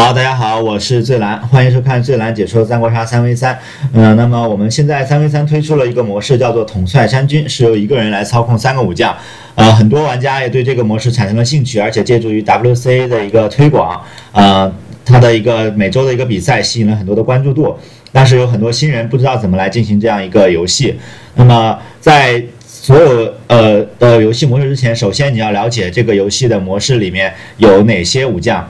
好，大家好，我是醉兰，欢迎收看醉兰解说三国杀三 v 三。嗯，那么我们现在三 v 三推出了一个模式，叫做统帅三军，是由一个人来操控三个武将。呃，很多玩家也对这个模式产生了兴趣，而且借助于 WC 的一个推广，呃，它的一个每周的一个比赛吸引了很多的关注度。但是有很多新人不知道怎么来进行这样一个游戏。那么在所有呃的游戏模式之前，首先你要了解这个游戏的模式里面有哪些武将。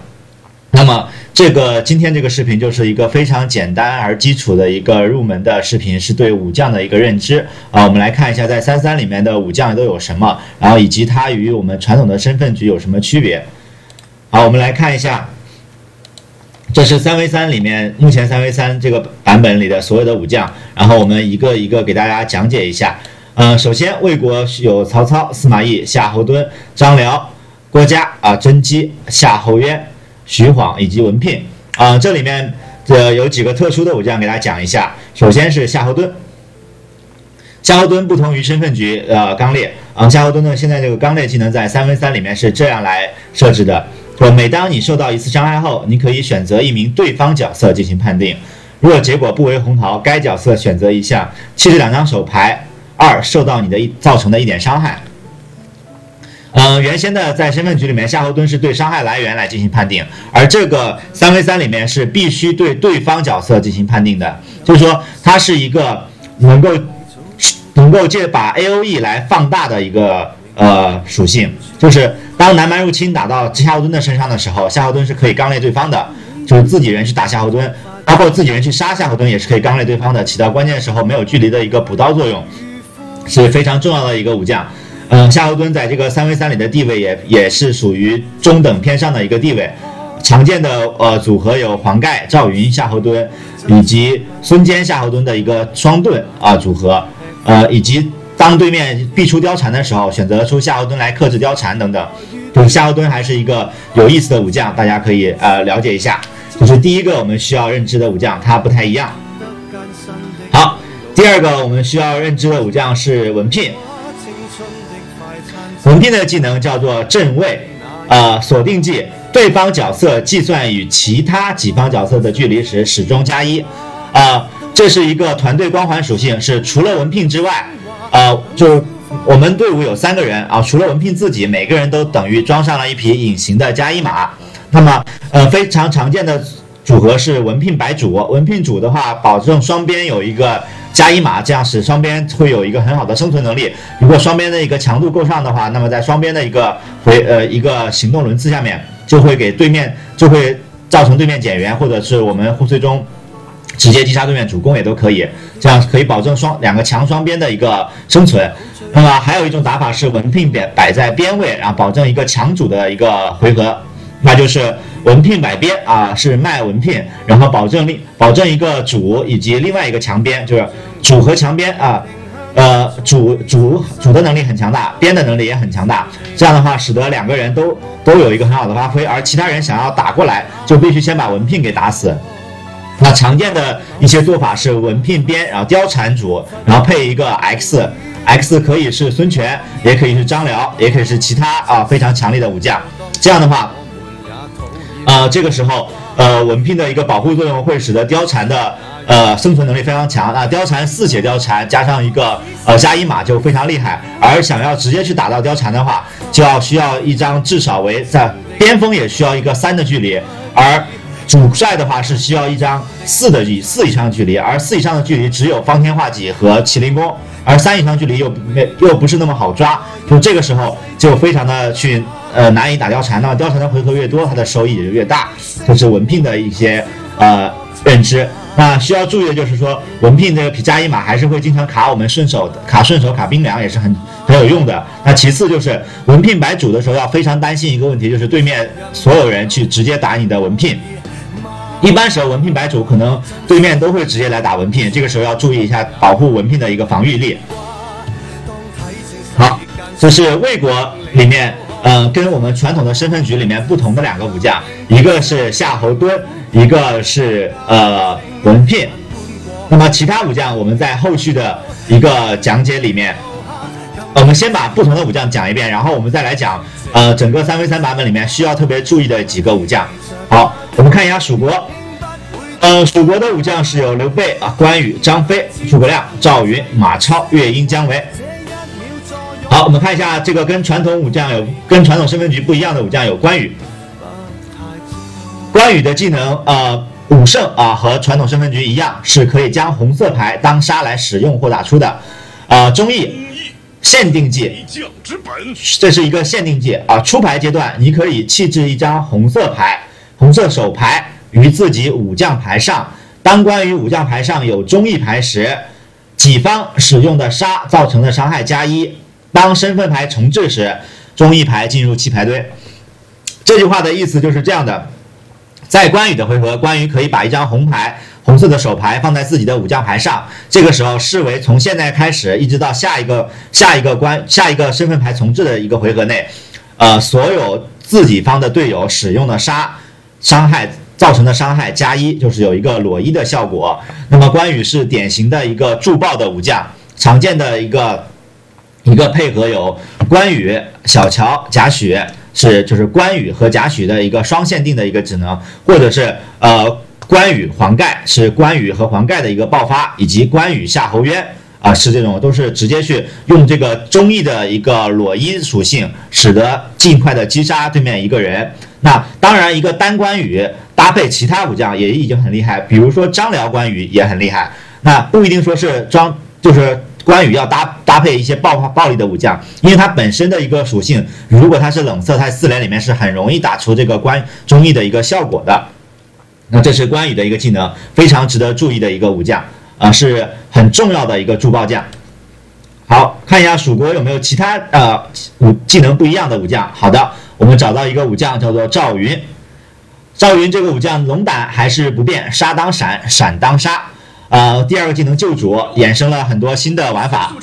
那么，这个今天这个视频就是一个非常简单而基础的一个入门的视频，是对武将的一个认知啊。我们来看一下，在三三里面的武将都有什么，然后以及它与我们传统的身份局有什么区别。好，我们来看一下，这是三 v 三里面目前三 v 三这个版本里的所有的武将，然后我们一个一个给大家讲解一下。嗯，首先魏国有曹操、司马懿、夏侯惇、张辽、郭嘉啊、甄姬、夏侯渊。徐晃以及文聘啊，这里面这有几个特殊的武将给大家讲一下。首先是夏侯惇，夏侯惇不同于身份局呃刚烈啊，夏侯惇呢现在这个刚烈技能在三分三里面是这样来设置的：说每当你受到一次伤害后，你可以选择一名对方角色进行判定，如果结果不为红桃，该角色选择一项弃置两张手牌，二受到你的一造成的一点伤害。嗯，原先的在身份局里面，夏侯惇是对伤害来源来进行判定，而这个三 v 三里面是必须对对方角色进行判定的，就是说它是一个能够能够借把 A O E 来放大的一个呃属性，就是当南蛮入侵打到夏侯惇的身上的时候，夏侯惇是可以刚烈对方的，就是自己人去打夏侯惇，包括自己人去杀夏侯惇也是可以刚烈对方的，起到关键时候没有距离的一个补刀作用，是非常重要的一个武将。嗯，夏侯惇在这个三 v 三里的地位也也是属于中等偏上的一个地位。常见的呃组合有黄盖、赵云、夏侯惇，以及孙坚、夏侯惇的一个双盾啊组合。呃，以及当对面必出貂蝉的时候，选择出夏侯惇来克制貂蝉等等。就是夏侯惇还是一个有意思的武将，大家可以呃了解一下。就是第一个我们需要认知的武将，他不太一样。好，第二个我们需要认知的武将是文聘。文聘的技能叫做正位，呃，锁定技，对方角色计算与其他己方角色的距离时始终加一，啊，这是一个团队光环属性，是除了文聘之外，呃，就我们队伍有三个人啊，除了文聘自己，每个人都等于装上了一匹隐形的加一码。那么，呃，非常常见的组合是文聘白主，文聘主的话，保证双边有一个。加一码，这样使双边会有一个很好的生存能力。如果双边的一个强度够上的话，那么在双边的一个回呃一个行动轮次下面，就会给对面就会造成对面减员，或者是我们最终直接击杀对面主攻也都可以。这样可以保证双两个强双边的一个生存。那么还有一种打法是文聘摆摆在边位，然后保证一个强主的一个回合，那就是。文聘摆边啊，是卖文聘，然后保证另保证一个主以及另外一个强边，就是主和强边啊，呃主主主的能力很强大，边的能力也很强大，这样的话使得两个人都都有一个很好的发挥，而其他人想要打过来，就必须先把文聘给打死。那常见的一些做法是文聘边，然后貂蝉主，然后配一个 X，X 可以是孙权，也可以是张辽，也可以是其他啊非常强力的武将，这样的话。呃，这个时候，呃，文聘的一个保护作用会使得貂蝉的呃生存能力非常强啊。貂蝉四血貂蝉加上一个呃加一码就非常厉害。而想要直接去打到貂蝉的话，就要需要一张至少为在巅峰也需要一个三的距离，而主帅的话是需要一张四的以四以上距离，而四以上的距离只有方天画戟和麒麟弓，而三以上距离又没又不是那么好抓，就这个时候就非常的去。呃，难以打貂蝉，那么貂蝉的回合越多，它的收益也就越大。这是文聘的一些呃认知。那需要注意的就是说，文聘这个皮加一码还是会经常卡我们顺手卡顺手卡冰凉，也是很很有用的。那其次就是文聘白主的时候要非常担心一个问题，就是对面所有人去直接打你的文聘。一般时候文聘白主可能对面都会直接来打文聘，这个时候要注意一下保护文聘的一个防御力。好，这是魏国里面。嗯，跟我们传统的身份局里面不同的两个武将，一个是夏侯惇，一个是呃文聘。那么其他武将，我们在后续的一个讲解里面，我们先把不同的武将讲一遍，然后我们再来讲呃整个三 v 三版本里面需要特别注意的几个武将。好，我们看一下蜀国，呃，蜀国的武将是有刘备啊、关羽、张飞、诸葛亮、赵云、马超、乐英、姜维。好，我们看一下这个跟传统武将有跟传统身份局不一样的武将有关羽。关羽的技能，呃，武圣啊，和传统身份局一样，是可以将红色牌当杀来使用或打出的。啊，忠义限定技，这是一个限定技啊。出牌阶段，你可以弃置一张红色牌，红色手牌于自己武将牌上。当关羽武将牌上有忠义牌时，己方使用的杀造成的伤害加一。当身份牌重置时，忠义牌进入弃牌堆。这句话的意思就是这样的：在关羽的回合，关羽可以把一张红牌、红色的手牌放在自己的武将牌上。这个时候视为从现在开始一直到下一个下一个关下一个身份牌重置的一个回合内，呃，所有自己方的队友使用的杀伤害造成的伤害加一，就是有一个裸一的效果。那么关羽是典型的一个助爆的武将，常见的一个。一个配合有关羽、小乔、贾诩是就是关羽和贾诩的一个双限定的一个职能，或者是呃关羽黄盖是关羽和黄盖的一个爆发，以及关羽夏侯渊啊是这种都是直接去用这个忠义的一个裸衣属性，使得尽快的击杀对面一个人。那当然一个单关羽搭配其他武将也已经很厉害，比如说张辽关羽也很厉害。那不一定说是张就是。关羽要搭搭配一些爆发暴力的武将，因为他本身的一个属性，如果他是冷色，他四连里面是很容易打出这个关忠义的一个效果的。那这是关羽的一个技能，非常值得注意的一个武将啊，是很重要的一个助爆将。好看一下蜀国有没有其他呃武技能不一样的武将。好的，我们找到一个武将叫做赵云。赵云这个武将龙胆还是不变，杀当闪，闪当杀。呃，第二个技能救主衍生了很多新的玩法。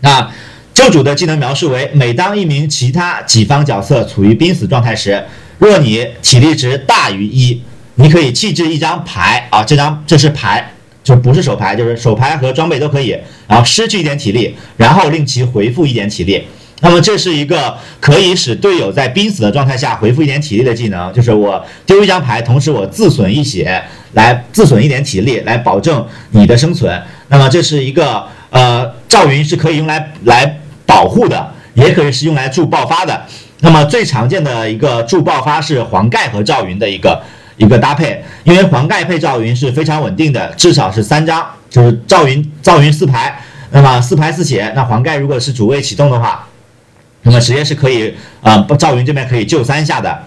那救主的技能描述为：每当一名其他己方角色处于濒死状态时，若你体力值大于一，你可以弃置一张牌啊，这张这是牌，就不是手牌，就是手牌和装备都可以，然后失去一点体力，然后令其回复一点体力。那么这是一个可以使队友在濒死的状态下回复一点体力的技能，就是我丢一张牌，同时我自损一血，来自损一点体力，来保证你的生存。那么这是一个呃，赵云是可以用来来保护的，也可以是用来助爆发的。那么最常见的一个助爆发是黄盖和赵云的一个一个搭配，因为黄盖配赵云是非常稳定的，至少是三张，就是赵云赵云四排，那么四排四血，那黄盖如果是主位启动的话。那么直接是可以，呃，赵云这边可以救三下的，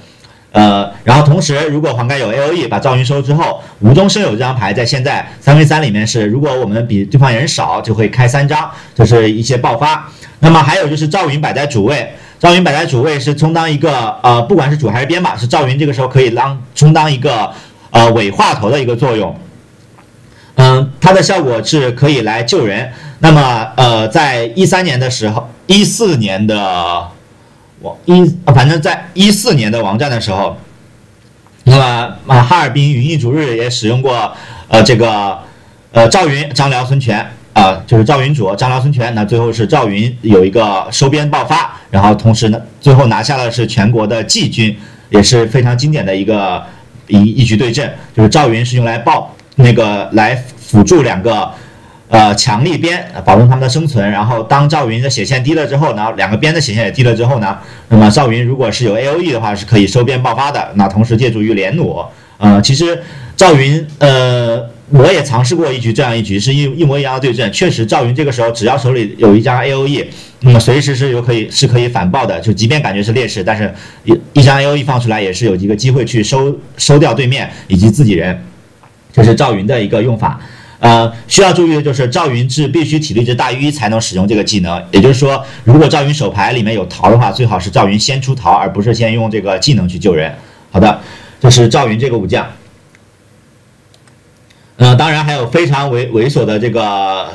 呃，然后同时如果黄盖有 A O E 把赵云收之后，无中生有这张牌在现在三 v 三里面是，如果我们比对方人少，就会开三张，就是一些爆发。那么还有就是赵云摆在主位，赵云摆在主位是充当一个，呃，不管是主还是边吧，是赵云这个时候可以当充当一个，呃，尾话头的一个作用。嗯，它的效果是可以来救人。那么，呃，在一三年的时候，一四年的王一，反正在一四年的王战的时候，那么啊，哈尔滨云逸逐日也使用过，呃，这个呃赵云、张辽、孙权啊，就是赵云主、张辽、孙权。那最后是赵云有一个收编爆发，然后同时呢，最后拿下了是全国的季军，也是非常经典的一个一一局对阵，就是赵云是用来爆那个来辅助两个。呃，强力边保证他们的生存，然后当赵云的血线低了之后呢，两个边的血线也低了之后呢，那么赵云如果是有 A O E 的话，是可以收边爆发的。那同时借助于连弩，呃，其实赵云，呃，我也尝试过一局这样一局，是一一模一样的对阵，确实赵云这个时候只要手里有一张 A O E，那么随时是有可以是可以反爆的，就即便感觉是劣势，但是一一张 A O E 放出来也是有一个机会去收收掉对面以及自己人，这是赵云的一个用法。呃，需要注意的就是赵云是必须体力值大于一才能使用这个技能，也就是说，如果赵云手牌里面有桃的话，最好是赵云先出桃，而不是先用这个技能去救人。好的，这是赵云这个武将。嗯，当然还有非常猥猥琐的这个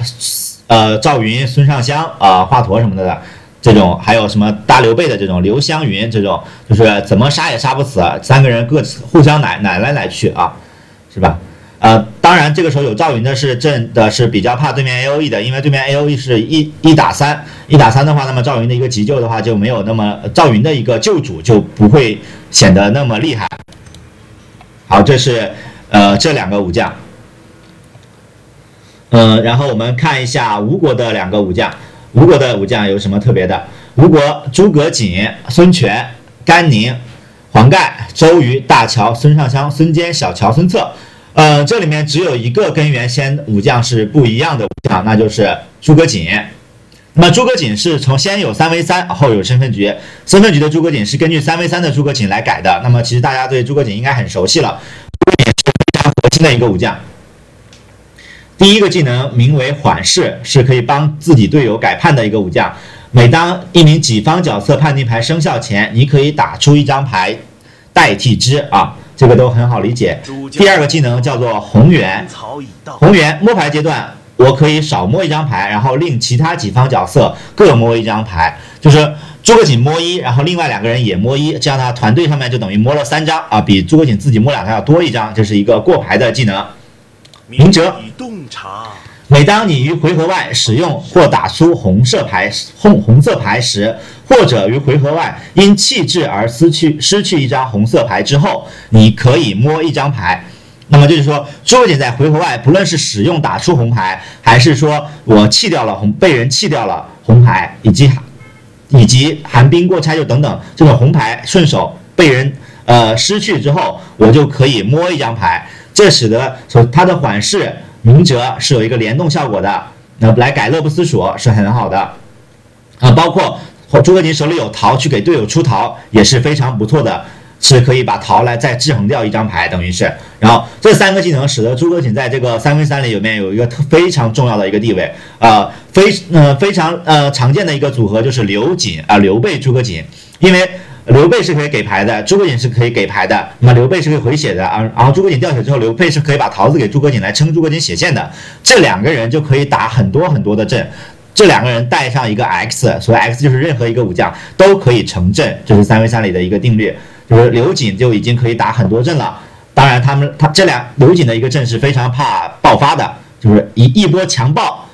呃赵云、孙尚香啊、华佗什么的这种，还有什么大刘备的这种刘湘云这种，就是怎么杀也杀不死，三个人各自互相奶奶来奶去啊，是吧？呃，当然这个时候有赵云的是阵的是比较怕对面 A O E 的，因为对面 A O E 是一一打三，一打三的话，那么赵云的一个急救的话就没有那么赵云的一个救主就不会显得那么厉害。好，这是呃这两个武将。嗯，然后我们看一下吴国的两个武将，吴国的武将有什么特别的？吴国诸葛瑾、孙权、甘宁、黄盖、周瑜、大乔、孙尚香、孙坚、小乔、孙策。呃，这里面只有一个跟原先武将是不一样的武将，那就是诸葛瑾。那么诸葛瑾是从先有三 v 三，后有身份局，身份局的诸葛瑾是根据三 v 三的诸葛瑾来改的。那么其实大家对诸葛瑾应该很熟悉了，诸葛瑾是非常核心的一个武将。第一个技能名为缓释，是可以帮自己队友改判的一个武将。每当一名己方角色判定牌生效前，你可以打出一张牌代替之啊，这个都很好理解。第二个技能叫做红源，红源摸牌阶段，我可以少摸一张牌，然后令其他几方角色各摸一张牌，就是诸葛瑾摸一，然后另外两个人也摸一，这样的话团队上面就等于摸了三张啊，比诸葛瑾自己摸两张要多一张，这是一个过牌的技能。明哲，每当你于回合外使用或打出红色牌红红色牌时，或者于回合外因弃置而失去失去一张红色牌之后，你可以摸一张牌。那么就是说，诸葛瑾在回合外，不论是使用打出红牌，还是说我弃掉了红被人弃掉了红牌，以及以及寒冰过拆就等等这种红牌顺手被人呃失去之后，我就可以摸一张牌。这使得说它的缓释明哲是有一个联动效果的，那来改乐不思蜀是很好的啊。包括诸葛瑾手里有桃去给队友出桃也是非常不错的，是可以把桃来再制衡掉一张牌，等于是。然后这三个技能使得诸葛瑾在这个三 v 三里面有一个非常重要的一个地位啊，非呃非常呃常见的一个组合就是刘瑾啊刘备诸葛瑾，因为。刘备是可以给牌的，诸葛瑾是可以给牌的。那么刘备是可以回血的啊，然后诸葛瑾掉血之后，刘备是可以把桃子给诸葛瑾来撑诸葛瑾血线的。这两个人就可以打很多很多的阵。这两个人带上一个 X，所谓 X 就是任何一个武将都可以成阵，这是三 v 三里的一个定律。就是刘瑾就已经可以打很多阵了。当然，他们他这俩刘瑾的一个阵是非常怕爆发的，就是一一波强爆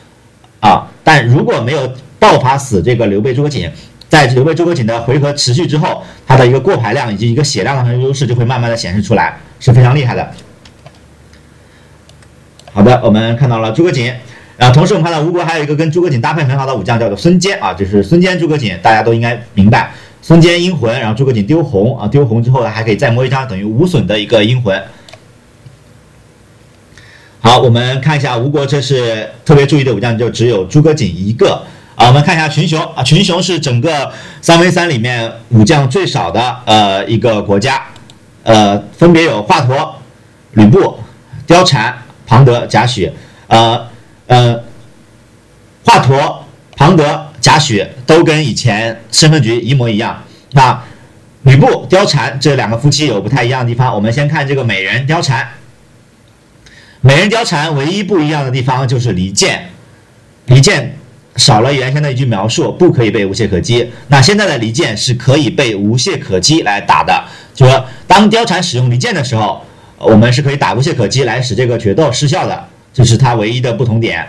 啊。但如果没有爆发死这个刘备诸葛瑾。在刘备诸葛瑾的回合持续之后，他的一个过牌量以及一个血量的优势就会慢慢的显示出来，是非常厉害的。好的，我们看到了诸葛瑾，然后同时我们看到吴国还有一个跟诸葛瑾搭配很好的武将，叫做孙坚啊，就是孙坚诸葛瑾，大家都应该明白，孙坚阴魂，然后诸葛瑾丢红啊，丢红之后还可以再摸一张等于无损的一个阴魂。好，我们看一下吴国，这是特别注意的武将，就只有诸葛瑾一个。好，我们看一下群雄啊，群雄是整个三 v 三里面武将最少的呃一个国家，呃，分别有华佗、吕布、貂蝉、庞德、贾诩，呃呃，华佗、庞德、贾诩都跟以前身份局一模一样。那吕布、貂蝉这两个夫妻有不太一样的地方，我们先看这个美人貂蝉。美人貂蝉唯一不一样的地方就是离间，离间。少了原先的一句描述，不可以被无懈可击。那现在的离间是可以被无懈可击来打的，就说当貂蝉使用离间的时候，我们是可以打无懈可击来使这个决斗失效的，这是它唯一的不同点。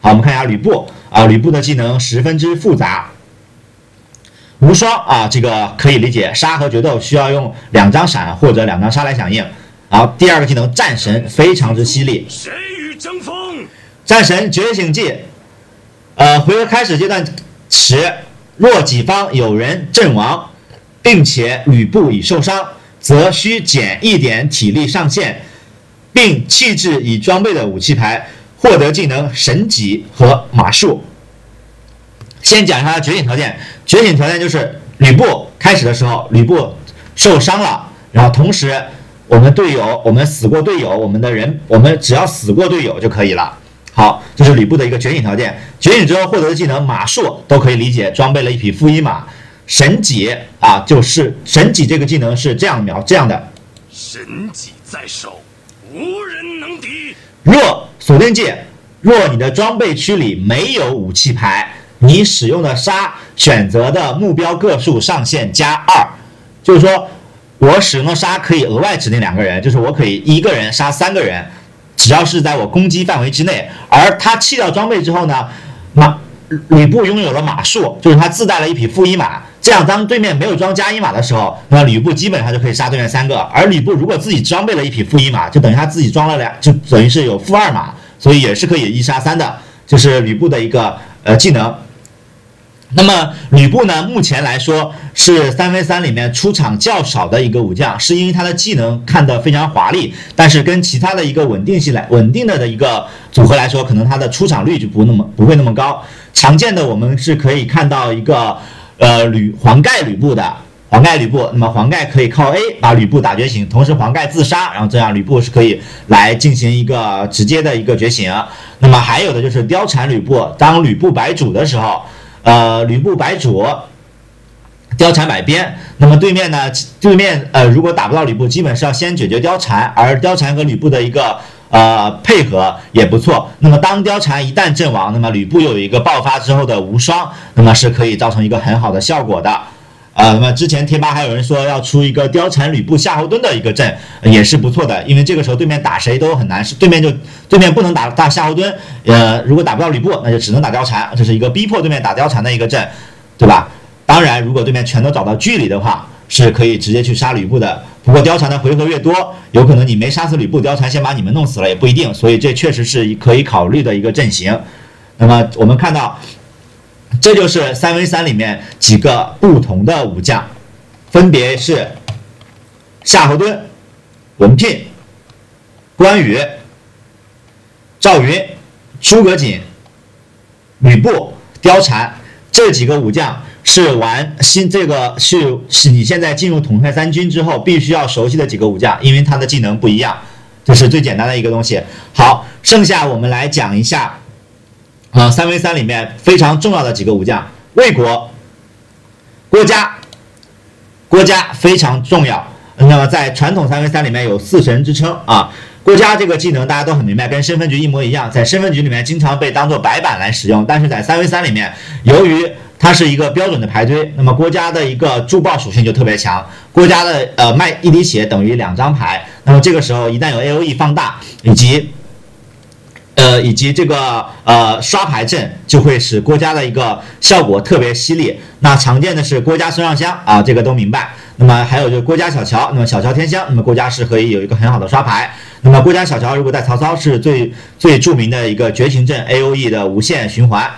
好，我们看一下吕布啊，吕布的技能十分之复杂，无双啊，这个可以理解，杀和决斗需要用两张闪或者两张杀来响应。好，第二个技能战神非常之犀利，谁与争锋？战神觉醒技。呃，回合开始阶段时，若己方有人阵亡，并且吕布已受伤，则需减一点体力上限，并弃置已装备的武器牌，获得技能神戟和马术。先讲一下觉醒条件，觉醒条件就是吕布开始的时候，吕布受伤了，然后同时我们队友，我们死过队友，我们的人，我们只要死过队友就可以了。好，这是吕布的一个觉醒条件。觉醒之后获得的技能马术都可以理解，装备了一匹负一马。神戟啊，就是神戟这个技能是这样描这样的：神戟在手，无人能敌。若锁定技，若你的装备区里没有武器牌，你使用的杀选择的目标个数上限加二，就是说我使用的杀可以额外指定两个人，就是我可以一个人杀三个人。只要是在我攻击范围之内。而他弃掉装备之后呢，马吕布拥有了马术，就是他自带了一匹负一马。这样，当对面没有装加一马的时候，那吕布基本上就可以杀对面三个。而吕布如果自己装备了一匹负一马，就等于他自己装了两，就等于是有负二马，所以也是可以一杀三的。就是吕布的一个呃技能。那么吕布呢，目前来说是三 v 三里面出场较少的一个武将，是因为他的技能看得非常华丽，但是跟其他的一个稳定性来稳定的的一个组合来说，可能他的出场率就不那么不会那么高。常见的我们是可以看到一个。呃，吕黄盖吕布的黄盖吕布，那么黄盖可以靠 A 把吕布打觉醒，同时黄盖自杀，然后这样吕布是可以来进行一个直接的一个觉醒。那么还有的就是貂蝉吕布，当吕布白主的时候，呃，吕布白主，貂蝉摆边，那么对面呢，对面呃如果打不到吕布，基本是要先解决貂蝉，而貂蝉和吕布的一个。呃，配合也不错。那么当貂蝉一旦阵亡，那么吕布有一个爆发之后的无双，那么是可以造成一个很好的效果的。啊，那么之前贴吧还有人说要出一个貂蝉吕布夏侯惇的一个阵，也是不错的。因为这个时候对面打谁都很难，是对面就对面不能打打夏侯惇，呃，如果打不到吕布，那就只能打貂蝉，这是一个逼迫对面打貂蝉的一个阵，对吧？当然，如果对面全都找到距离的话。是可以直接去杀吕布的，不过貂蝉的回合越多，有可能你没杀死吕布，貂蝉先把你们弄死了也不一定，所以这确实是可以考虑的一个阵型。那么我们看到，这就是三 v 三里面几个不同的武将，分别是夏侯惇、文聘、关羽、赵云、诸葛瑾、吕布、貂蝉这几个武将。是玩新这个是是你现在进入统帅三军之后必须要熟悉的几个武将，因为他的技能不一样，这是最简单的一个东西。好，剩下我们来讲一下，啊，三 v 三里面非常重要的几个武将，魏国、郭嘉，郭嘉非常重要。那么在传统三 v 三里面有四神之称啊，郭嘉这个技能大家都很明白，跟身份局一模一样，在身份局里面经常被当做白板来使用，但是在三 v 三里面，由于它是一个标准的排堆，那么郭嘉的一个助爆属性就特别强。郭嘉的呃卖一滴血等于两张牌，那么这个时候一旦有 A O E 放大，以及呃以及这个呃刷牌阵，就会使郭嘉的一个效果特别犀利。那常见的是郭嘉孙尚香啊，这个都明白。那么还有就是郭嘉小乔，那么小乔天香，那么郭嘉是可以有一个很好的刷牌。那么郭嘉小乔如果在曹操是最最著名的一个绝情阵 A O E 的无限循环。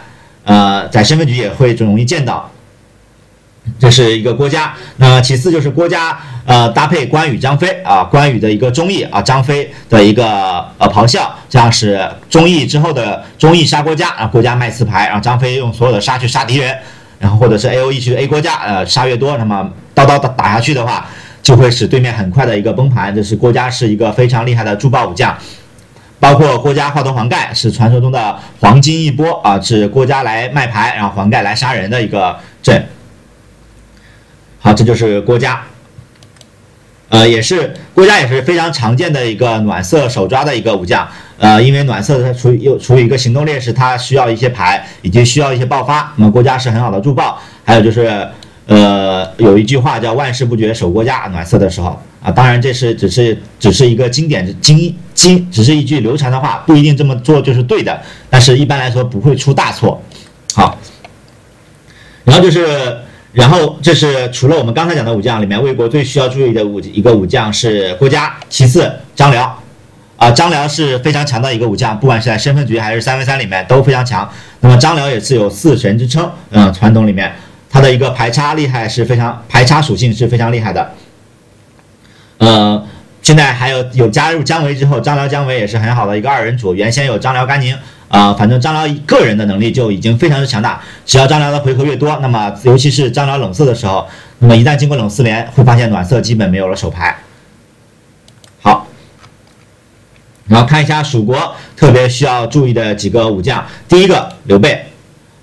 呃，在身份局也会容易见到，这是一个郭嘉。那其次就是郭嘉，呃，搭配关羽、张飞啊，关羽的一个忠义啊，张飞的一个呃咆哮，这样是忠义之后的忠义杀郭嘉啊，郭嘉卖刺牌，然后张飞用所有的杀去杀敌人，然后或者是 A O E 去 A 郭嘉，呃，杀越多，那么刀刀打打下去的话，就会使对面很快的一个崩盘。这是郭嘉是一个非常厉害的助爆武将。包括郭嘉化头黄盖是传说中的黄金一波啊，是郭嘉来卖牌，然后黄盖来杀人的一个阵。好，这就是郭嘉，呃，也是郭嘉也是非常常见的一个暖色手抓的一个武将。呃，因为暖色它处于又处于一个行动劣势，它需要一些牌以及需要一些爆发，那么郭嘉是很好的助爆。还有就是。呃，有一句话叫“万事不绝守郭嘉”，暖色的时候啊，当然这是只是只是一个经典经经，只是一句流传的话，不一定这么做就是对的，但是一般来说不会出大错。好，然后就是，然后这是除了我们刚才讲的武将里面，魏国最需要注意的武一个武将是郭嘉，其次张辽，啊，张辽是非常强的一个武将，不管是在身份局还是三 v 三里面都非常强。那么张辽也是有四神之称，嗯，传统里面。他的一个排插厉害是非常排插属性是非常厉害的，呃，现在还有有加入姜维之后，张辽姜维也是很好的一个二人组。原先有张辽甘宁，啊，反正张辽个人的能力就已经非常的强大。只要张辽的回合越多，那么尤其是张辽冷色的时候，那么一旦经过冷四连，会发现暖色基本没有了手牌。好，然后看一下蜀国特别需要注意的几个武将，第一个刘备，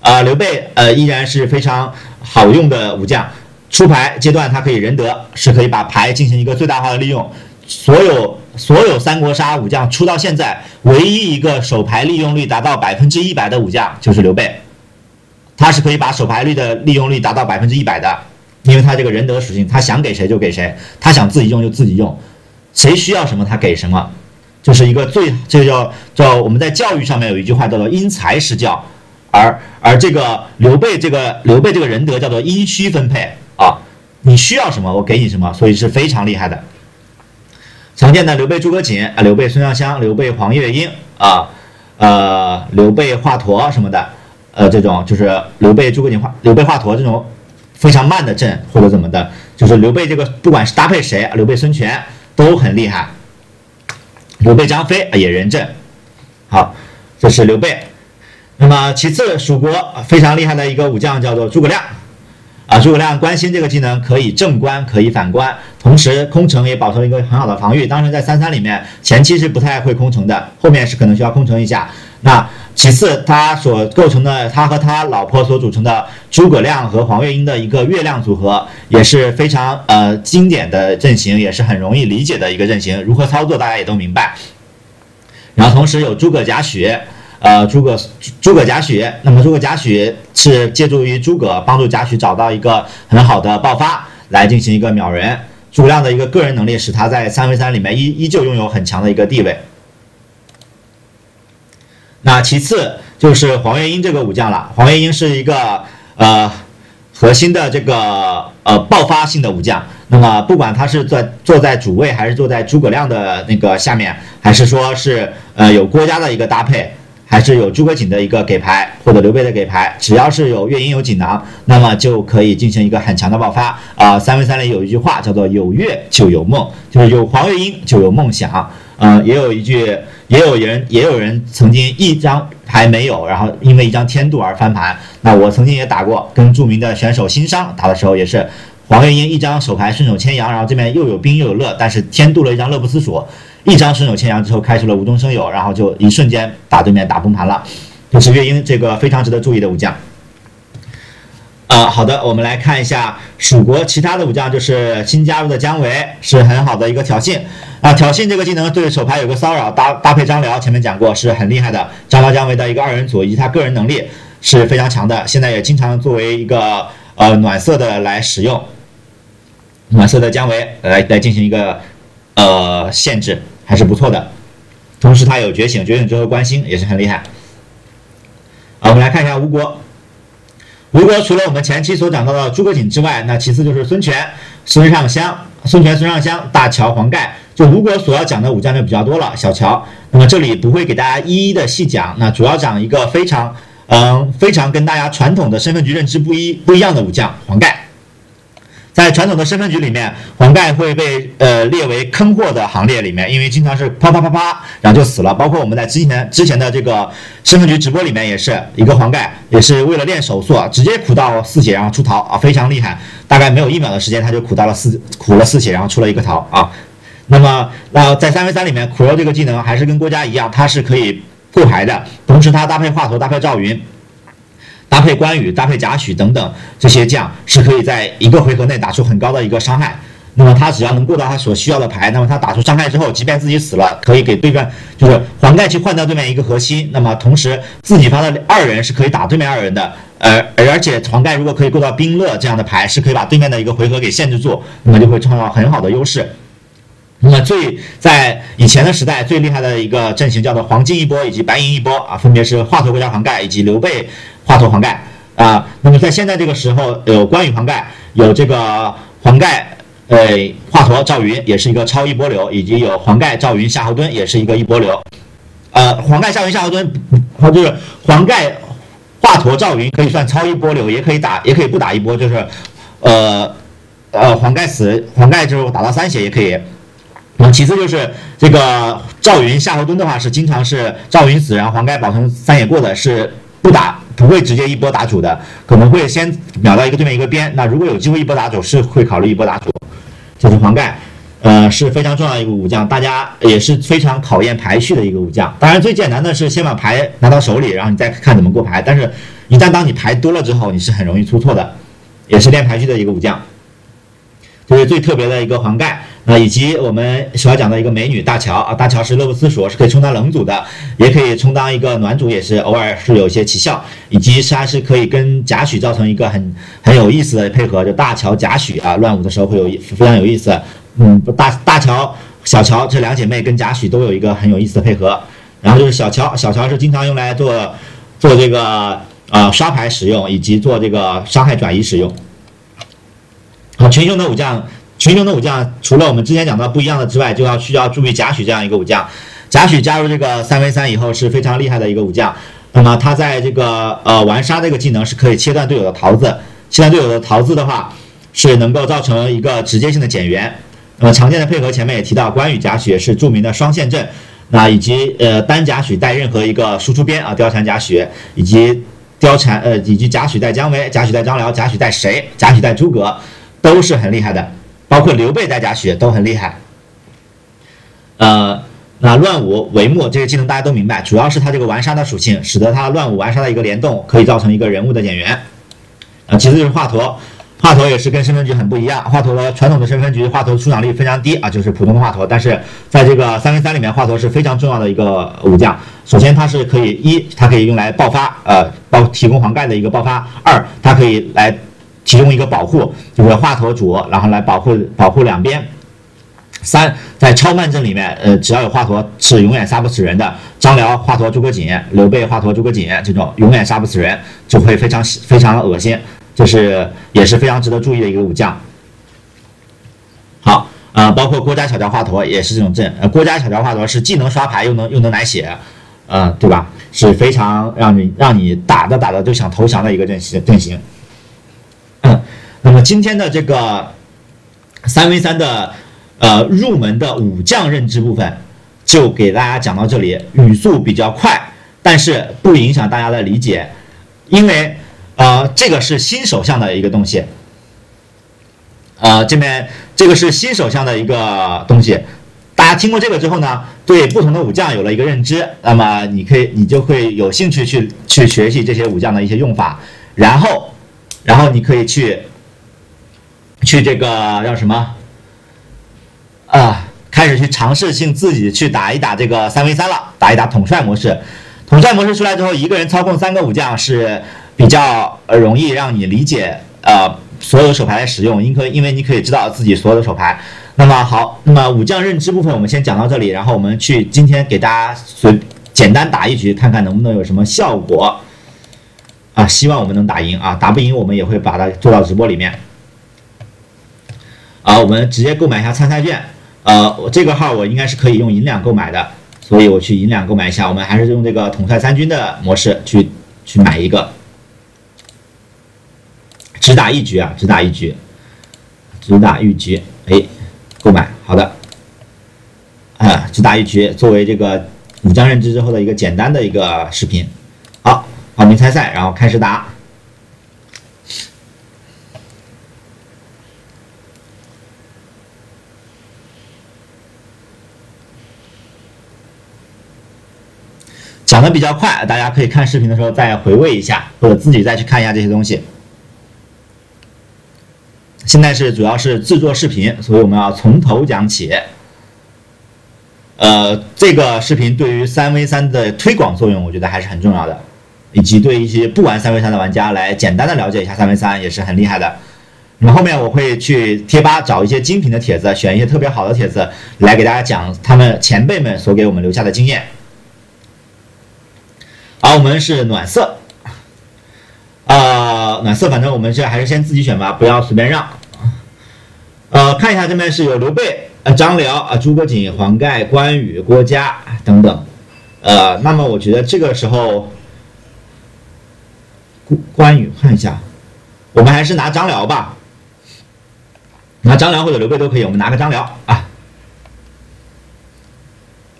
啊，刘备呃依然是非常。好用的武将，出牌阶段他可以仁德，是可以把牌进行一个最大化的利用。所有所有三国杀武将出到现在，唯一一个手牌利用率达到百分之一百的武将就是刘备，他是可以把手牌率的利用率达到百分之一百的，因为他这个仁德属性，他想给谁就给谁，他想自己用就自己用，谁需要什么他给什么。就是一个最这个叫叫我们在教育上面有一句话叫做因材施教，而而这个刘备这个刘备这个仁德叫做因需分配啊，你需要什么我给你什么，所以是非常厉害的。常见的刘备、诸葛瑾啊，刘备孙尚香、刘备黄月英啊，呃，刘备华佗什么的，呃，这种就是刘备、诸葛瑾、华刘备华佗这种非常慢的阵或者怎么的，就是刘备这个不管是搭配谁，刘备孙权都很厉害。刘备张飞也人阵，好，这是刘备。那么其次，蜀国非常厉害的一个武将叫做诸葛亮。啊，诸葛亮关心这个技能可以正关，可以反关，同时空城也保持了一个很好的防御。当时在三三里面，前期是不太会空城的，后面是可能需要空城一下。那其次，他所构成的，他和他老婆所组成的诸葛亮和黄月英的一个月亮组合，也是非常呃经典的阵型，也是很容易理解的一个阵型。如何操作，大家也都明白。然后同时有诸葛贾诩。呃，诸葛诸葛贾诩，那么诸葛贾诩是借助于诸葛帮助贾诩找到一个很好的爆发，来进行一个秒人。诸葛亮的一个个人能力使他在三 v 三里面依依旧拥有很强的一个地位。那其次就是黄月英这个武将了，黄月英是一个呃核心的这个呃爆发性的武将。那么不管他是在坐在主位，还是坐在诸葛亮的那个下面，还是说是呃有郭嘉的一个搭配。还是有诸葛瑾的一个给牌，或者刘备的给牌，只要是有月英有锦囊，那么就可以进行一个很强的爆发啊！三 v 三里有一句话叫做“有月就有梦”，就是有黄月英就有梦想。啊，也有一句，也有人也有人曾经一张牌没有，然后因为一张天度而翻盘。那我曾经也打过，跟著名的选手辛商打的时候也是。黄月英一张手牌顺手牵羊，然后这边又有兵又有乐，但是天渡了一张乐不思蜀，一张顺手牵羊之后开出了无中生有，然后就一瞬间打对面打崩盘了，就是月英这个非常值得注意的武将。啊，好的，我们来看一下蜀国其他的武将，就是新加入的姜维是很好的一个挑衅啊，挑衅这个技能对手牌有个骚扰搭搭配张辽，前面讲过是很厉害的，张辽姜维的一个二人组以及他个人能力是非常强的，现在也经常作为一个呃暖色的来使用。暖色的姜维来来进行一个呃限制，还是不错的。同时他有觉醒，觉醒之后关心也是很厉害。好，我们来看一下吴国。吴国除了我们前期所讲到的诸葛瑾之外，那其次就是孙权、孙尚香、孙权、孙尚香、大乔、黄盖。就吴国所要讲的武将就比较多了。小乔，那么这里不会给大家一一的细讲，那主要讲一个非常嗯非常跟大家传统的身份局认知不一不一样的武将黄盖。在传统的身份局里面，黄盖会被呃列为坑货的行列里面，因为经常是啪啪啪啪，然后就死了。包括我们在之前之前的这个身份局直播里面，也是一个黄盖，也是为了练手速啊，直接苦到四血然后出逃啊，非常厉害。大概没有一秒的时间，他就苦到了四苦了四血，然后出了一个逃啊。那么那在三 v 三里面，苦肉这个技能还是跟郭嘉一样，它是可以破牌的，同时它搭配华佗，搭配赵云。搭配关羽、搭配贾诩等等这些将，是可以在一个回合内打出很高的一个伤害。那么他只要能过到他所需要的牌，那么他打出伤害之后，即便自己死了，可以给对面就是黄盖去换掉对面一个核心。那么同时自己发的二人是可以打对面二人的。呃，而且黄盖如果可以过到兵乐这样的牌，是可以把对面的一个回合给限制住，那么就会创造很好的优势。那么最在以前的时代最厉害的一个阵型叫做黄金一波以及白银一波啊，分别是华佗、郭嘉、黄盖以及刘备。华佗黄盖啊，那么在现在这个时候，有关羽黄盖，有这个黄盖，呃，华佗赵云也是一个超一波流，以及有黄盖赵云夏侯惇也是一个一波流。呃，黄盖夏侯惇夏侯惇，他就是黄盖华佗赵云可以算超一波流，也可以打，也可以不打一波，就是呃呃黄盖死，黄盖之后打到三血也可以。那其次就是这个赵云夏侯惇的话，是经常是赵云死，然后黄盖保存三野过的，是。不打不会直接一波打主的，可能会先秒到一个对面一个边。那如果有机会一波打主，是会考虑一波打主。这是黄盖，呃是非常重要的一个武将，大家也是非常考验排序的一个武将。当然最简单的是先把牌拿到手里，然后你再看怎么过牌。但是，一旦当你牌多了之后，你是很容易出错的，也是练排序的一个武将。这是最特别的一个黄盖，啊，以及我们所要讲的一个美女大乔啊，大乔是乐不思蜀，是可以充当冷主的，也可以充当一个暖主，也是偶尔是有一些奇效，以及是还是可以跟贾诩造成一个很很有意思的配合，就大乔贾诩啊，乱舞的时候会有非常有意思，嗯，大大乔小乔这两姐妹跟贾诩都有一个很有意思的配合。然后就是小乔，小乔是经常用来做做这个呃刷牌使用，以及做这个伤害转移使用。好，群雄的武将，群雄的武将除了我们之前讲到不一样的之外，就要需要注意贾诩这样一个武将。贾诩加入这个三 v 三以后是非常厉害的一个武将。那么他在这个呃玩杀这个技能是可以切断队友的桃子，切断队友的桃子的话是能够造成一个直接性的减员。那么常见的配合前面也提到，关羽贾诩是著名的双线阵。那以及呃单贾诩带任何一个输出边啊，貂蝉贾诩，以及貂蝉呃以及贾诩带姜维，贾诩带张辽，贾诩带谁？贾诩带诸葛，都是很厉害的，包括刘备带贾诩都很厉害。呃，那乱舞帷幕这个技能大家都明白，主要是它这个玩杀的属性，使得它乱舞玩杀的一个联动可以造成一个人物的减员。啊，其次就是华佗。华佗也是跟身份局很不一样，华佗传统的身份局，华佗出场率非常低啊，就是普通的华佗。但是在这个三 v 三里面，华佗是非常重要的一个武将。首先，它是可以一，它可以用来爆发，呃，爆提供黄盖的一个爆发；二，它可以来其中一个保护，就是华佗主，然后来保护保护两边。三，在超慢阵里面，呃，只要有华佗是永远杀不死人的，张辽、华佗、诸葛瑾、刘备、华佗、诸葛瑾这种永远杀不死人，就会非常非常恶心。这是也是非常值得注意的一个武将。好，呃，包括郭嘉、小乔、华佗也是这种阵。呃，郭嘉、小乔、华佗是既能刷牌又能又能奶血，呃，对吧？是非常让你让你打着打着就想投降的一个阵型阵型。那么今天的这个三 v 三的呃入门的武将认知部分就给大家讲到这里，语速比较快，但是不影响大家的理解，因为。呃，这个是新手相的一个东西。呃，这边这个是新手相的一个东西。大家听过这个之后呢，对不同的武将有了一个认知，那么你可以，你就会有兴趣去去学习这些武将的一些用法，然后，然后你可以去，去这个叫什么？啊，开始去尝试性自己去打一打这个三 v 三了，打一打统帅模式。统帅模式出来之后，一个人操控三个武将是。比较呃容易让你理解呃所有手牌的使用，因可因为你可以知道自己所有的手牌。那么好，那么武将认知部分我们先讲到这里，然后我们去今天给大家随简单打一局，看看能不能有什么效果啊？希望我们能打赢啊！打不赢我们也会把它做到直播里面。啊，我们直接购买一下参赛券。呃，我这个号我应该是可以用银两购买的，所以我去银两购买一下。我们还是用这个统帅三军的模式去去买一个。只打一局啊，只打一局，只打一局，哎，购买好的，啊，只打一局，作为这个武将认知之后的一个简单的一个视频，好，报名参赛，然后开始打。讲的比较快，大家可以看视频的时候再回味一下，或者自己再去看一下这些东西。现在是主要是制作视频，所以我们要从头讲起。呃，这个视频对于三 v 三的推广作用，我觉得还是很重要的，以及对一些不玩三 v 三的玩家来简单的了解一下三 v 三也是很厉害的。那么后面我会去贴吧找一些精品的帖子，选一些特别好的帖子来给大家讲他们前辈们所给我们留下的经验。好，我们是暖色。啊，暖色，反正我们这还是先自己选吧，不要随便让。呃，看一下这边是有刘备、呃张辽、啊诸葛瑾、黄盖、关羽、郭嘉等等。呃，那么我觉得这个时候，关关羽看一下，我们还是拿张辽吧，拿张辽或者刘备都可以，我们拿个张辽啊。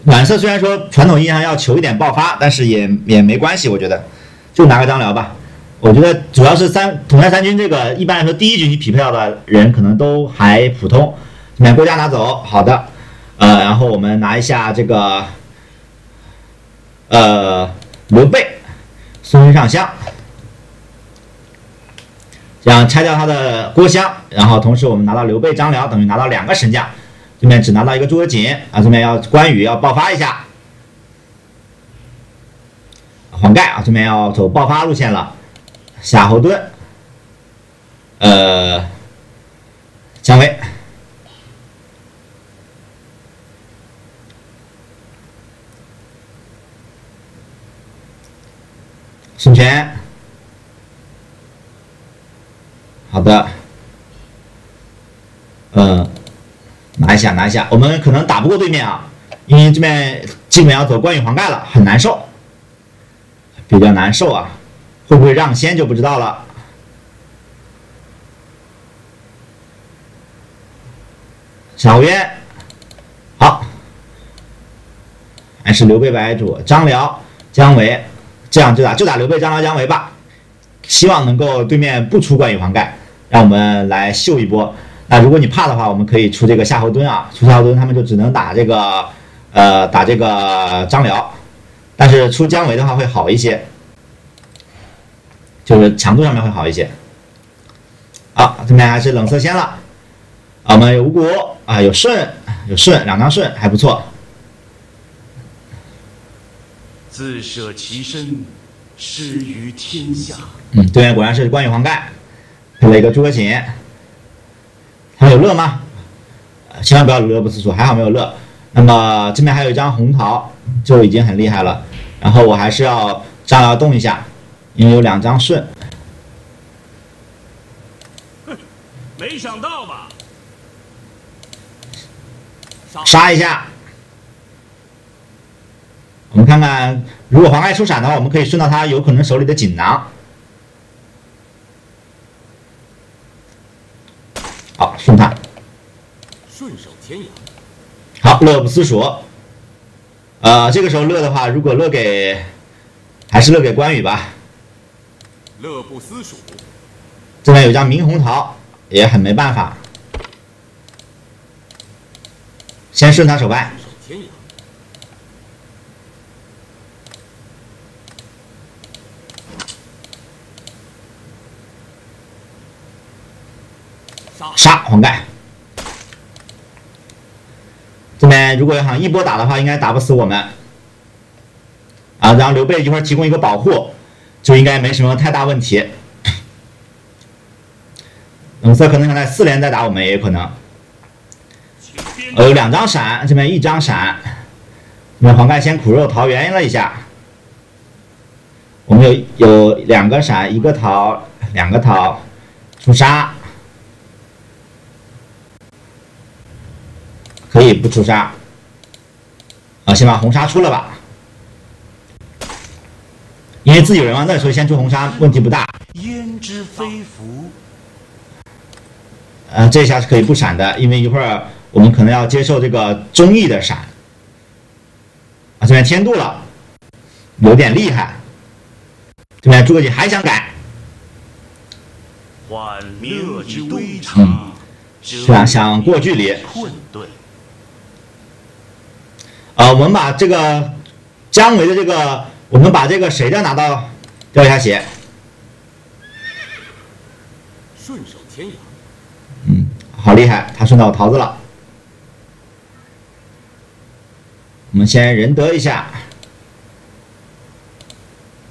暖色虽然说传统意义上要求一点爆发，但是也也没关系，我觉得就拿个张辽吧。我觉得主要是三统帅三军这个，一般来说第一局你匹配到的人可能都还普通。买郭嘉拿走，好的，呃，然后我们拿一下这个，呃，刘备，孙尚香，这样拆掉他的郭襄，然后同时我们拿到刘备、张辽，等于拿到两个神将，对面只拿到一个诸葛瑾啊这边要关羽要爆发一下。黄盖啊这边要走爆发路线了。夏侯惇呃姜维。孙权。一下，拿下，我们可能打不过对面啊，因为这边基本要走关羽黄盖了，很难受，比较难受啊，会不会让先就不知道了。小渊，好，还是刘备为主，张辽、姜维，这样就打就打刘备、张辽、姜维吧。希望能够对面不出关羽黄盖，让我们来秀一波。那如果你怕的话，我们可以出这个夏侯惇啊，出夏侯惇他们就只能打这个，呃，打这个张辽，但是出姜维的话会好一些，就是强度上面会好一些。啊，这边还是冷色先了。啊我们有五谷啊，有顺，有顺，两张顺还不错。自舍其身，施于天下。嗯，对面果然是关羽黄盖，配了一个诸葛瑾。还有乐吗？千万不要乐不思蜀，还好没有乐。那么这边还有一张红桃，就已经很厉害了。然后我还是要张辽动一下，因为有两张顺。没想到吧？杀一下，我们看看，如果黄盖出闪的话，我们可以顺到他有可能手里的锦囊。好，顺他。顺手牵羊。好，乐不思蜀。呃，这个时候乐的话，如果乐给，还是乐给关羽吧。乐不思蜀。这边有张明红桃，也很没办法。先顺他手牌，杀黄盖。这边如果要想一波打的话，应该打不死我们。啊，然后刘备一会提供一个保护，就应该没什么太大问题。冷色可能想在四连再打我们，也有可能。呃，有两张闪，这边一张闪。那黄盖先苦肉桃园了一下。我们有有两个闪，一个桃，两个桃，出杀。可以不出杀。啊，先把红杀出了吧。因为自己有人王的，所以先出红杀问题不大。焉知非福？呃，这下是可以不闪的，因为一会儿。我们可能要接受这个中义的闪啊，这边天度了，有点厉害。这边诸葛瑾还想改，患灭之危场，是吧？想过距离。困顿。啊，我们把这个姜维的这个，我们把这个谁的拿到掉一下血。顺手牵羊。嗯，好厉害，他顺到桃子了。我们先仁德一下，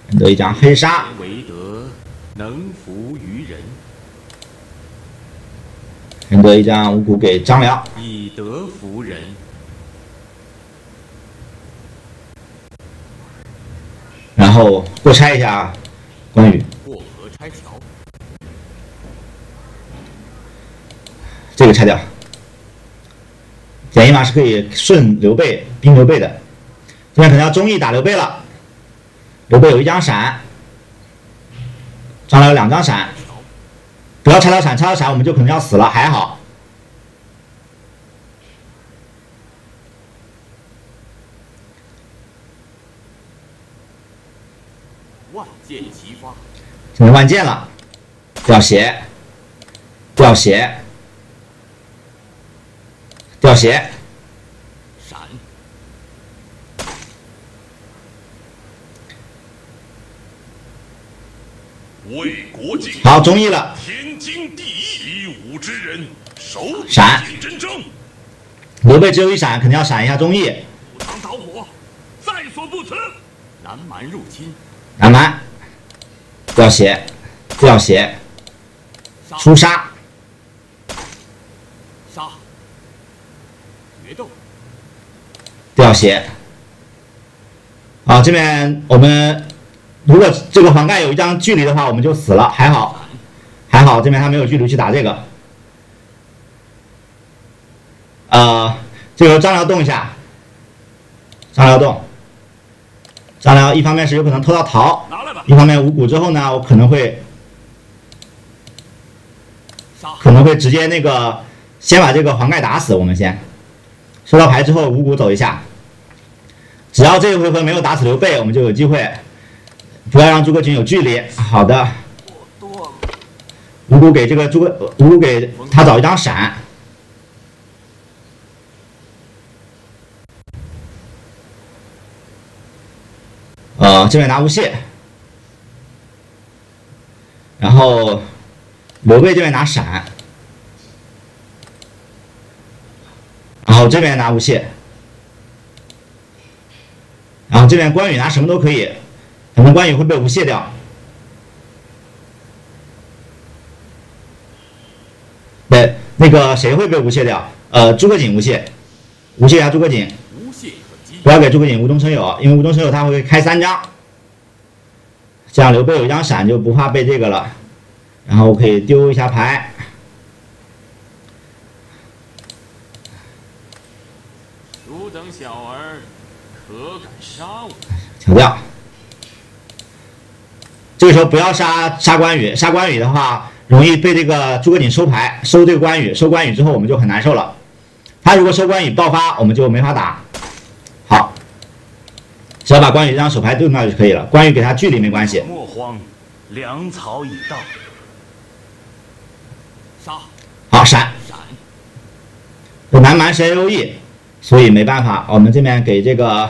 仁德一张黑沙。为德能服于人。仁德一张五谷给张辽。以德服人。然后过拆一下啊关羽。过河拆桥。这个拆掉。点一马是可以顺刘备兵刘备的，这边可能要忠义打刘备了。刘备有一张闪，张辽有两张闪，不要拆到闪，拆到闪我们就可能要死了。还好，万箭齐发，现在万箭了，掉血，掉血。掉血，闪，为国尽好，中意了。天经地义，习武之人，守闪真正。刘备只有一闪，肯定要闪一下中义。赴汤蹈火，在所不辞。南蛮入侵，南蛮，掉血，掉血，出杀。掉血，好，这边我们如果这个黄盖有一张距离的话，我们就死了。还好，还好这边他没有距离去打这个。呃，这个张辽动一下，张辽动，张辽一方面是有可能偷到桃，一方面五谷之后呢，我可能会可能会直接那个先把这个黄盖打死。我们先收到牌之后，五谷走一下，只要这一回合没有打死刘备，我们就有机会。不要让诸葛瑾有距离。好的，五谷给这个诸葛五谷给他找一张闪。呃，这边拿无懈，然后刘备这边拿闪，然后这边拿无懈，然后这边关羽拿什么都可以，可能关羽会被无懈掉。对，那个谁会被无懈掉？呃，诸葛瑾无懈，无懈一下诸葛瑾。不要给诸葛瑾无中生有，因为无中生有他会开三张，这样刘备有一张闪就不怕被这个了。然后我可以丢一下牌，汝等小儿可敢杀我？调掉。这个时候不要杀杀关羽，杀关羽的话容易被这个诸葛瑾收牌，收这个关羽，收关羽之后我们就很难受了。他如果收关羽爆发，我们就没法打。好，只要把关羽这张手牌丢那就可以了。关羽给他距离没关系。莫慌，粮草已到。杀！好闪。闪！有南蛮是 A O E，所以没办法，我们这边给这个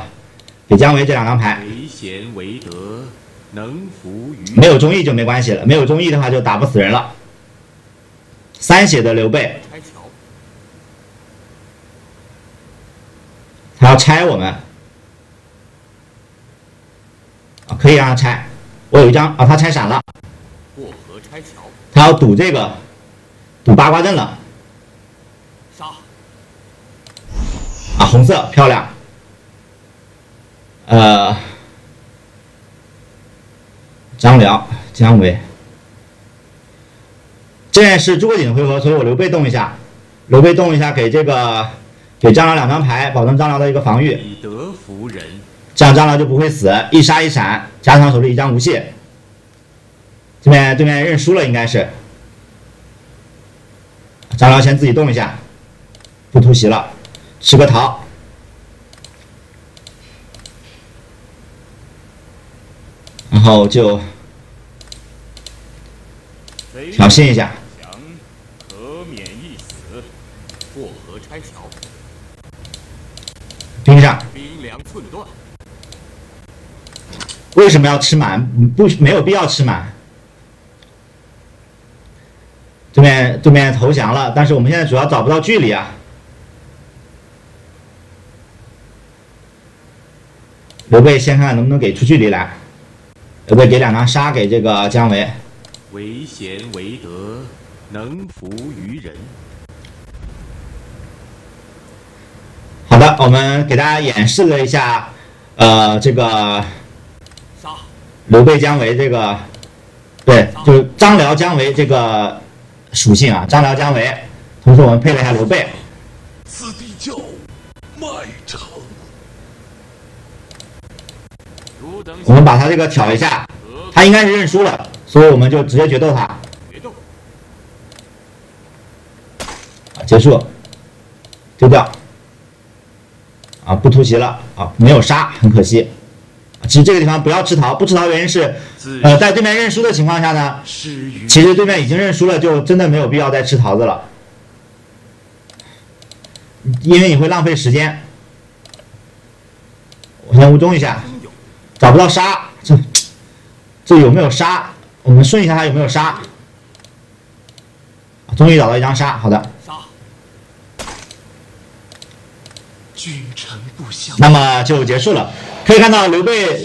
给姜维这两张牌。为贤为德，能服于没有忠义就没关系了，没有忠义的话就打不死人了。三血的刘备。他要拆我们啊，可以让他拆。我有一张啊，他拆闪了，过河拆桥。他要赌这个，赌八卦阵了杀！啊，红色漂亮。呃，张辽、姜维，这边是诸葛瑾的回合，所以我刘备动一下，刘备动一下，给这个给张辽两张牌，保证张辽的一个防御。以德服人。这样张辽就不会死，一杀一闪，加上手里一张无懈。这边对面认输了，应该是。张辽先自己动一下，不突袭了，吃个桃，然后就挑衅一下。强可免一死。过河拆桥。盯上。兵粮寸断。为什么要吃满？不，没有必要吃满。对面对面投降了，但是我们现在主要找不到距离啊。刘备先看看能不能给出距离来。刘备给两张杀给这个姜维。为贤为德，能服于人。好的，我们给大家演示了一下，呃，这个杀刘备姜维这个，对，就是张辽姜维这个属性啊，张辽姜维，同时我们配了一下刘备。此地叫麦城。我们把他这个挑一下，他应该是认输了，所以我们就直接决斗他。结束，丢掉。啊，不突袭了啊，没有杀，很可惜。其实这个地方不要吃桃，不吃桃原因是，呃，在对面认输的情况下呢，其实对面已经认输了，就真的没有必要再吃桃子了，因为你会浪费时间。我先无中一下，找不到杀，这这有没有杀？我们顺一下他有没有杀。终于找到一张杀，好的。杀。君臣不相。那么就结束了。可以看到刘备，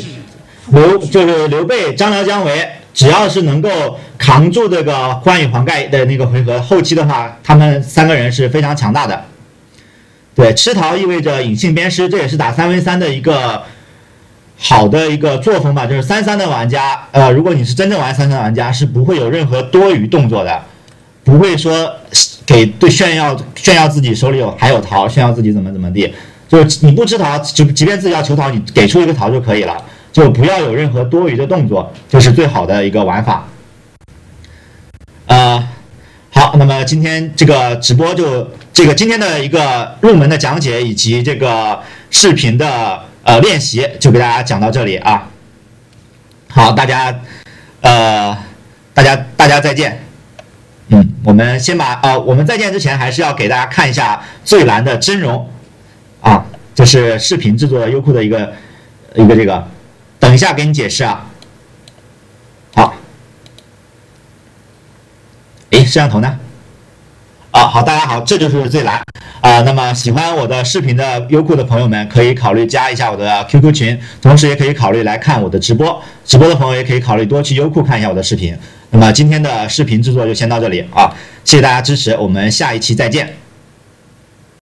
刘就是刘备、张辽、姜维，只要是能够扛住这个关羽黄盖的那个回合，后期的话，他们三个人是非常强大的。对，吃桃意味着隐性鞭尸，这也是打三 v 三的一个好的一个作风吧，就是三三的玩家，呃，如果你是真正玩三三的玩家，是不会有任何多余动作的，不会说给对炫耀炫耀自己手里有还有桃，炫耀自己怎么怎么地，就你不吃桃，即即便自己要求桃，你给出一个桃就可以了，就不要有任何多余的动作，就是最好的一个玩法。呃，好，那么今天这个直播就这个今天的一个入门的讲解以及这个视频的。呃，练习就给大家讲到这里啊。好，大家，呃，大家大家再见。嗯，我们先把呃，我们再见之前还是要给大家看一下最蓝的真容啊，这是视频制作优酷的一个一个这个，等一下给你解释啊。好，哎，摄像头呢？啊，好，大家好，这就是最蓝啊。那么喜欢我的视频的优酷的朋友们，可以考虑加一下我的 QQ 群，同时也可以考虑来看我的直播。直播的朋友也可以考虑多去优酷看一下我的视频。那么今天的视频制作就先到这里啊，谢谢大家支持，我们下一期再见。